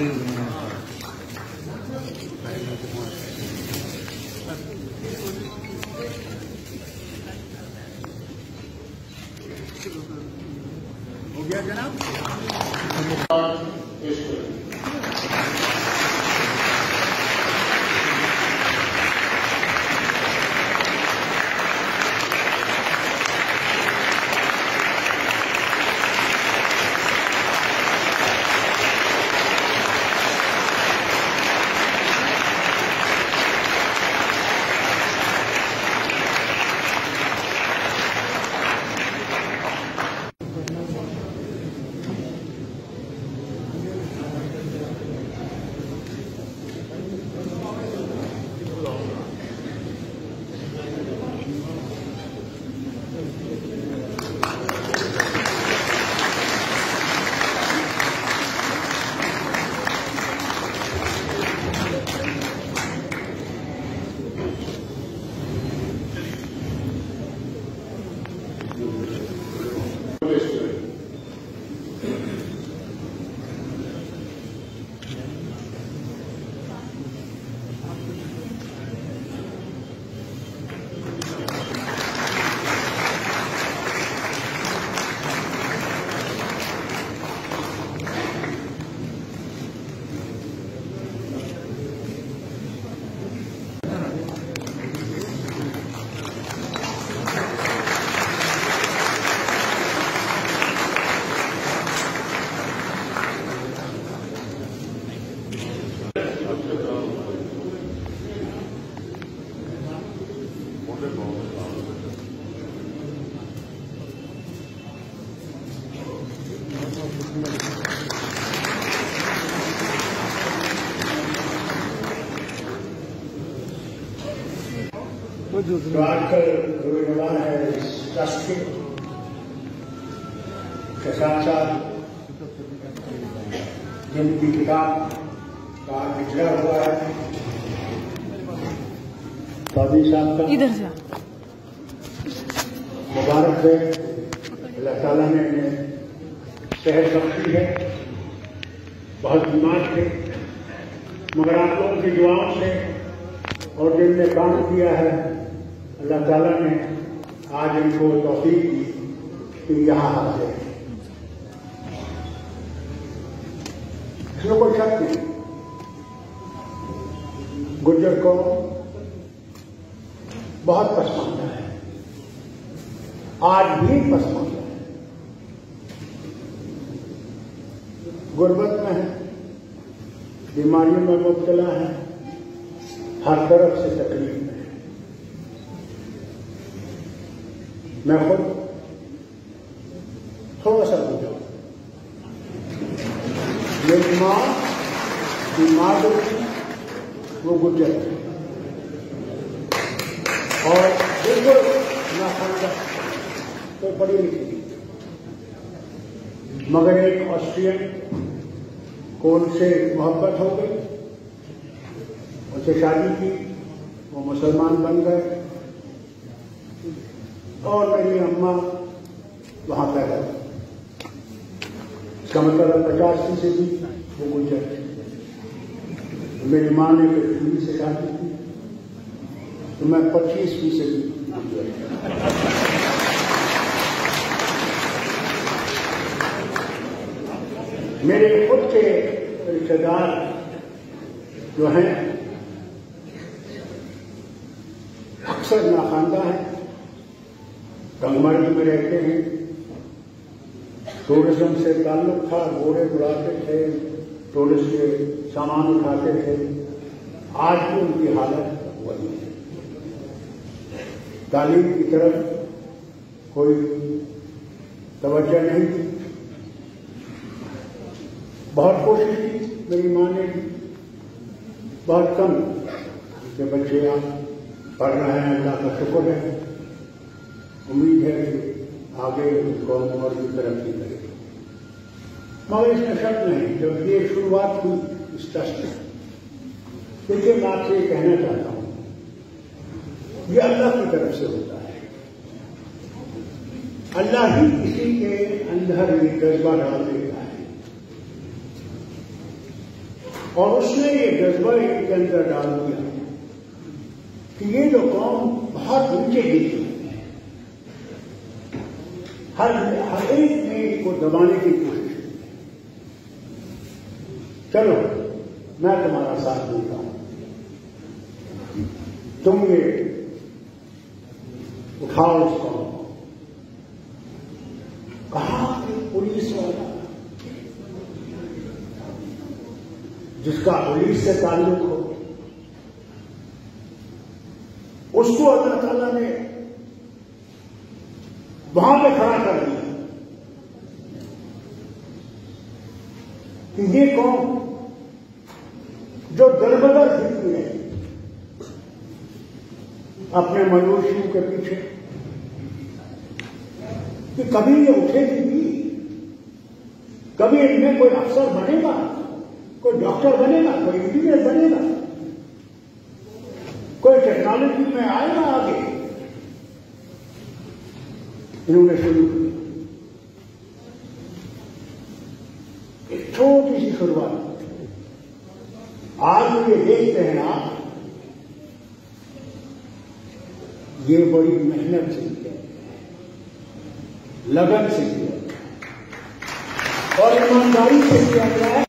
ہو گیا جناب جو آج کل رونمان ہے اس ٹرسٹ کے ساتھ ساتھ جن کی کتاب کا بچڑا ہوا ہے۔ قاضی صاحب کا مبارک ہے اللہ تعالیٰ نے انہیں صحت بخشی ہے۔ بہت بیمار تھے۔ مگر آپ لوگوں کی دعاؤں سے اور جن نے کام کیا ہے اللہ تعالیٰ نے آج ان کو توفیق دی کہ یہاں حاضر ہے اس میں کوئی شک نہیں۔ گجر کو بہت پسماندہ ہے۔ آج بھی پسماندہ ہے۔ غربت میں ہے۔ بیماریوں میں مبتلا ہے۔ ہر طرف سے تکلیف۔ میں خود تھوڑا سا بجا میری ماں بیمار ہوتی وہ گجر اور بالکل نہ خاندہ تو پڑھی لکھی تھی۔ مگر ایک آسٹرین کو ان سے محبت ہو گئی ان سے شادی کی، وہ مسلمان بن گئے۔ اور میری اماں وہاں پیدا ہوئی اس کا مطلب ہے پچاس فیصدی وہ گجر تھے میری ماں نے پھر سے شادی کی تو میں پچیس فیصدی گجر میرے خود کے رشتے دار جو ہیں، اکثر ناخواندہ ہیں۔ گنگمرگ میں رہتے ہیں ٹورزم سے تعلق تھا، گھوڑے اڑاتے تھے ٹورسٹ کے سامان اٹھاتے تھے، آج بھی ان کی حالت وہی ہے۔ تعلیم کی طرف کوئی توجہ نہیں تھی۔ بہت کوشش کی میری ماں نے، بہت کم کہ بچے آپ پڑھ رہے ہیں، اللہ کا شکر ہے۔ امید ہے کہ آگے قوم اور بھی ترقی کرے مگر اس میں شک نہیں جب یہ شروعات ہوئی اس ٹرسٹ میں دیکھیے میں آپ سے یہ کہنا چاہتا ہوں، یہ اللہ کی طرف سے ہوتا ہے۔ اللہ ہی کسی کے اندر یہ جذبہ ڈال دیتا ہے۔ اور اس نے یہ جذبہ ان کے اندر ڈال دیا کہ یہ جو قوم بہت نیچے گری ہے ہر ہر ایک نے کو دبانے کی کوشش چلو، میں تمہارا ساتھ دیتا ہوں۔ تم یہ اٹھاؤ اس کو۔ کہاں کہ پولیس والا، جس کا پولیس سے تعلق ہو، اس کو اللہ تعالیٰ نے وہاں پہ کھڑا کر دیا کہ یہ قوم جو دربدر پھرتی ہے اپنے منوشیوں کے پیچھے کہ کبھی یہ اٹھے گی بھی کبھی ان میں کوئی افسر بنے گا، کوئی ڈاکٹر بنے گا، کوئی انجینئر بنے گا، کوئی ٹیکنالوجی میں آئے گا آگے۔ انہوں نے شروع کی ایک چھوٹی سی شروعات۔ آج یہ دیکھتے ہیں آپ، یہ بڑی محنت سے کیا لگن سے کیا اور ایمانداری سے کیا گیا ہے۔